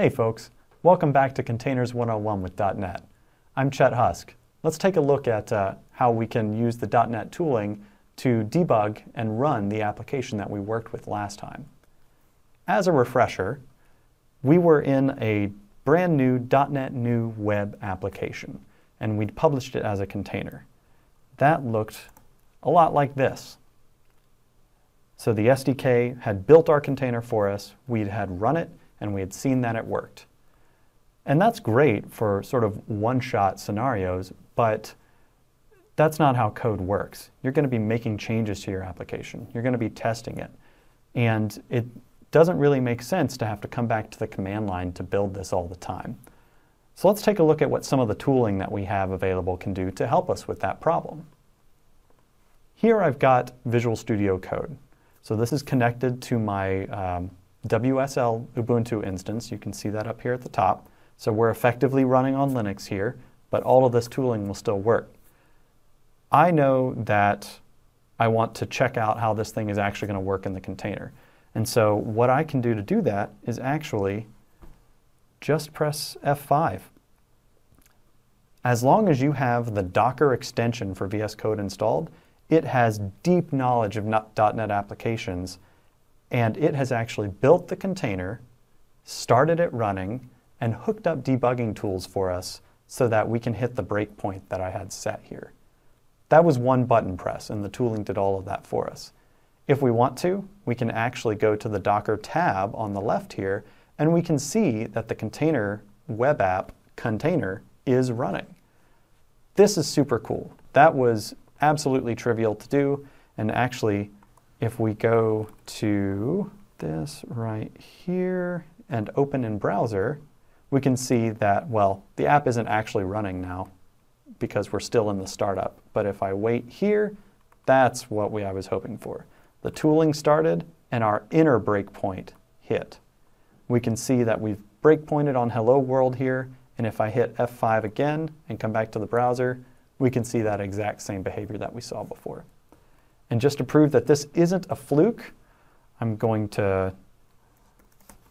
Hey folks, welcome back to Containers 101 with .NET. I'm Chet Husk. Let's take a look at uh, how we can use the .NET tooling to debug and run the application that we worked with last time. As a refresher, we were in a brand new .NET New web application, and we'd published it as a container. That looked a lot like this. So the SDK had built our container for us, we had run it, and we had seen that it worked. And that's great for sort of one-shot scenarios, but that's not how code works. You're going to be making changes to your application. You're going to be testing it. And it doesn't really make sense to have to come back to the command line to build this all the time. So let's take a look at what some of the tooling that we have available can do to help us with that problem. Here I've got Visual Studio Code. So this is connected to my um, WSL Ubuntu instance. You can see that up here at the top. So we're effectively running on Linux here, but all of this tooling will still work. I know that I want to check out how this thing is actually going to work in the container. And so what I can do to do that is actually just press F5. As long as you have the Docker extension for VS Code installed, it has deep knowledge of .NET applications and it has actually built the container, started it running, and hooked up debugging tools for us so that we can hit the breakpoint that I had set here. That was one button press, and the tooling did all of that for us. If we want to, we can actually go to the Docker tab on the left here, and we can see that the container web app container is running. This is super cool. That was absolutely trivial to do, and actually if we go to this right here and open in browser, we can see that, well, the app isn't actually running now because we're still in the startup. But if I wait here, that's what we, I was hoping for. The tooling started and our inner breakpoint hit. We can see that we've breakpointed on hello world here, and if I hit F5 again and come back to the browser, we can see that exact same behavior that we saw before. And just to prove that this isn't a fluke, I'm going to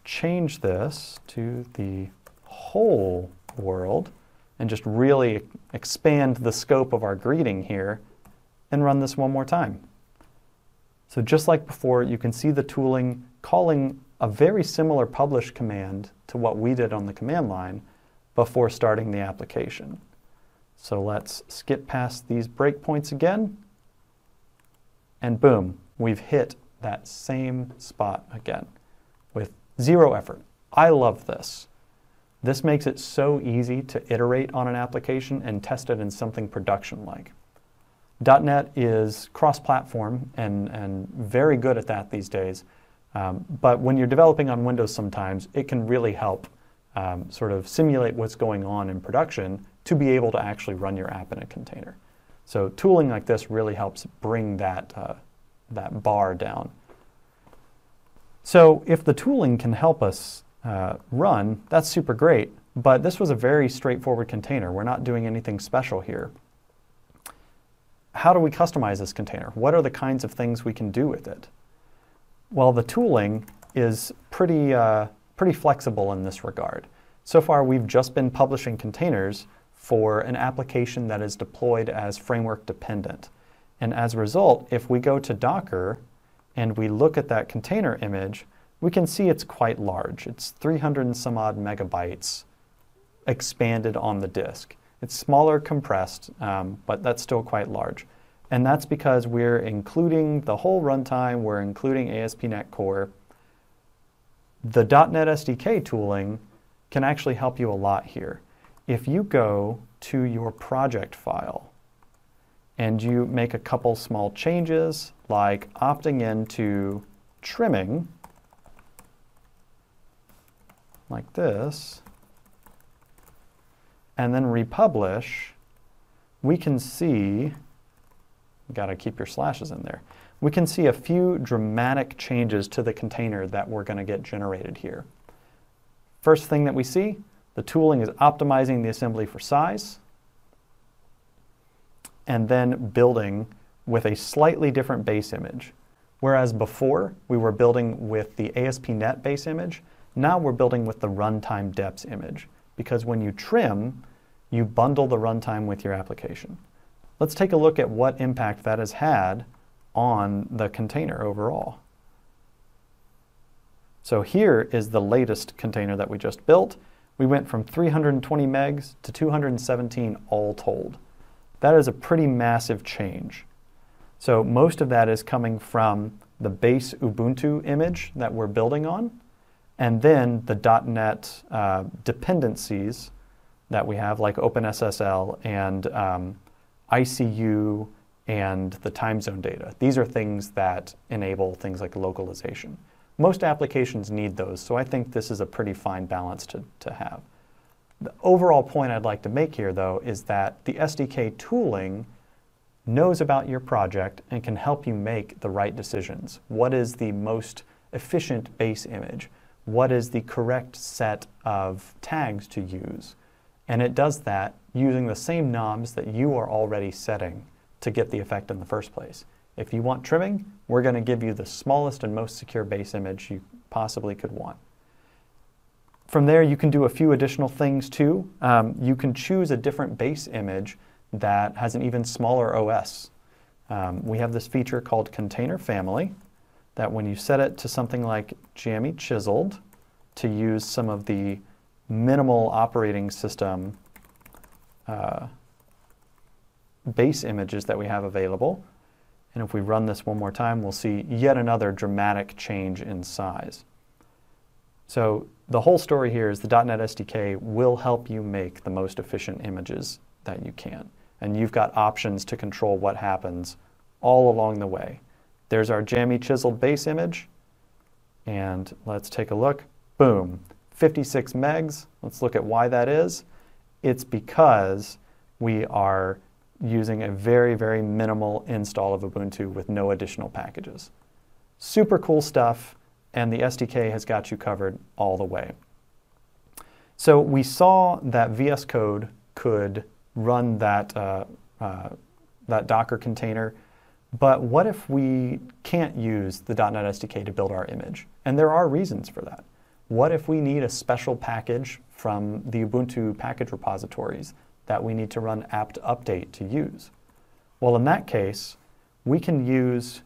change this to the whole world and just really expand the scope of our greeting here and run this one more time. So just like before, you can see the tooling calling a very similar publish command to what we did on the command line before starting the application. So let's skip past these breakpoints again and boom, we've hit that same spot again with zero effort. I love this. This makes it so easy to iterate on an application and test it in something production-like. .NET is cross-platform and, and very good at that these days. Um, but when you're developing on Windows sometimes, it can really help um, sort of simulate what's going on in production to be able to actually run your app in a container. So tooling like this really helps bring that, uh, that bar down. So if the tooling can help us uh, run, that's super great. But this was a very straightforward container. We're not doing anything special here. How do we customize this container? What are the kinds of things we can do with it? Well, the tooling is pretty, uh, pretty flexible in this regard. So far, we've just been publishing containers for an application that is deployed as framework dependent. And as a result, if we go to Docker and we look at that container image, we can see it's quite large. It's 300 and some odd megabytes expanded on the disk. It's smaller compressed, um, but that's still quite large. And that's because we're including the whole runtime, we're including ASP.NET Core. The .NET SDK tooling can actually help you a lot here if you go to your project file and you make a couple small changes, like opting into trimming, like this, and then republish, we can see, got to keep your slashes in there, we can see a few dramatic changes to the container that we're going to get generated here. First thing that we see, the tooling is optimizing the assembly for size and then building with a slightly different base image. Whereas before we were building with the ASP.NET base image, Now we're building with the runtime deps image because when you trim, you bundle the runtime with your application. Let's take a look at what impact that has had on the container overall. So here is the latest container that we just built. We went from 320 megs to 217 all told. That is a pretty massive change. So most of that is coming from the base Ubuntu image that we're building on, and then the .NET uh, dependencies that we have, like OpenSSL and um, ICU and the time zone data. These are things that enable things like localization. Most applications need those, so I think this is a pretty fine balance to, to have. The overall point I'd like to make here, though, is that the SDK tooling knows about your project and can help you make the right decisions. What is the most efficient base image? What is the correct set of tags to use? And it does that using the same knobs that you are already setting to get the effect in the first place. If you want trimming, we're going to give you the smallest and most secure base image you possibly could want. From there, you can do a few additional things too. Um, you can choose a different base image that has an even smaller OS. Um, we have this feature called Container Family that when you set it to something like Jammy Chiseled to use some of the minimal operating system uh, base images that we have available. And if we run this one more time, we'll see yet another dramatic change in size. So the whole story here is the .NET SDK will help you make the most efficient images that you can. And you've got options to control what happens all along the way. There's our jammy chiseled base image. And let's take a look. Boom, 56 megs. Let's look at why that is. It's because we are using a very, very minimal install of Ubuntu with no additional packages. Super cool stuff, and the SDK has got you covered all the way. So we saw that VS Code could run that, uh, uh, that Docker container, but what if we can't use the .NET SDK to build our image? And there are reasons for that. What if we need a special package from the Ubuntu package repositories that we need to run apt update to use? Well, in that case, we can use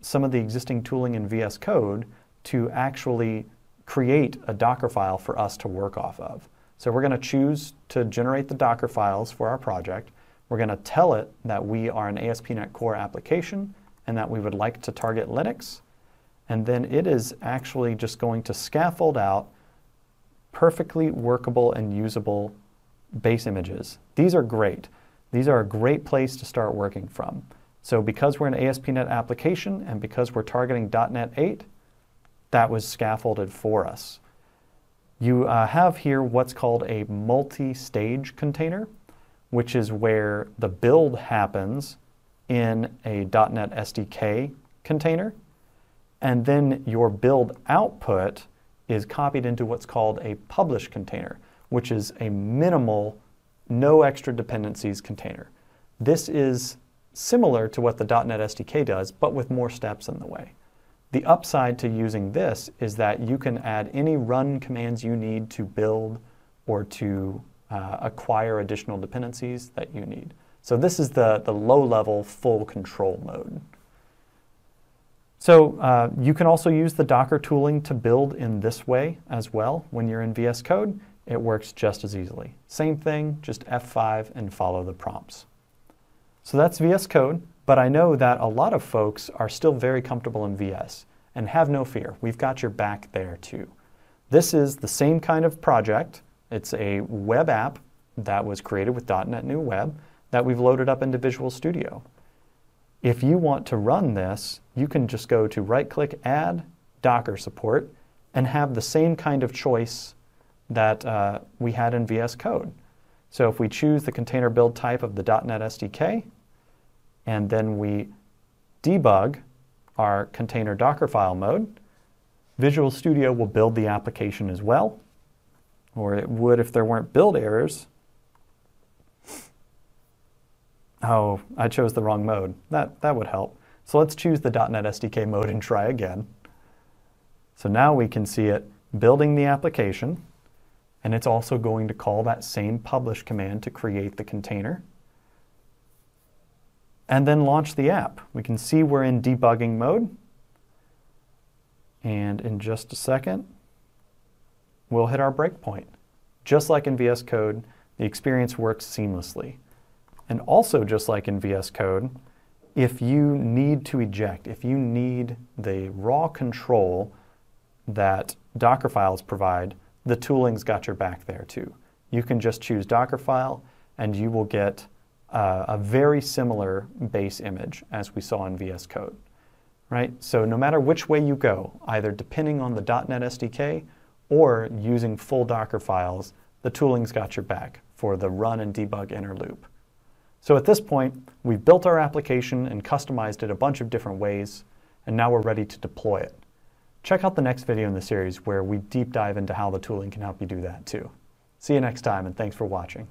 some of the existing tooling in VS Code to actually create a Docker file for us to work off of. So we're going to choose to generate the Docker files for our project. We're going to tell it that we are an ASP.NET Core application and that we would like to target Linux and then it is actually just going to scaffold out perfectly workable and usable base images. These are great. These are a great place to start working from. So because we're an ASP.NET application and because we're targeting .NET 8, that was scaffolded for us. You uh, have here what's called a multi-stage container, which is where the build happens in a .NET SDK container and then your build output is copied into what's called a publish container, which is a minimal, no extra dependencies container. This is similar to what the .NET SDK does, but with more steps in the way. The upside to using this is that you can add any run commands you need to build or to uh, acquire additional dependencies that you need. So this is the, the low-level full control mode. So uh, you can also use the Docker tooling to build in this way as well when you're in VS Code. It works just as easily. Same thing, just F5 and follow the prompts. So that's VS Code, but I know that a lot of folks are still very comfortable in VS. And have no fear, we've got your back there too. This is the same kind of project. It's a web app that was created with .NET New Web that we've loaded up into Visual Studio. If you want to run this, you can just go to right click Add Docker Support and have the same kind of choice that uh, we had in VS Code. So if we choose the container build type of the .NET SDK, and then we debug our container Dockerfile mode, Visual Studio will build the application as well, or it would if there weren't build errors. Oh, I chose the wrong mode. That, that would help. So let's choose the .NET SDK mode and try again. So now we can see it building the application, and it's also going to call that same publish command to create the container, and then launch the app. We can see we're in debugging mode, and in just a second, we'll hit our breakpoint. Just like in VS Code, the experience works seamlessly. And also just like in VS Code, if you need to eject, if you need the raw control that Docker files provide, the tooling's got your back there too. You can just choose Dockerfile and you will get uh, a very similar base image as we saw in VS Code. Right? So no matter which way you go, either depending on the .NET SDK or using full Docker files, the tooling's got your back for the run and debug inner loop. So at this point, we've built our application and customized it a bunch of different ways, and now we're ready to deploy it. Check out the next video in the series where we deep dive into how the tooling can help you do that too. See you next time, and thanks for watching.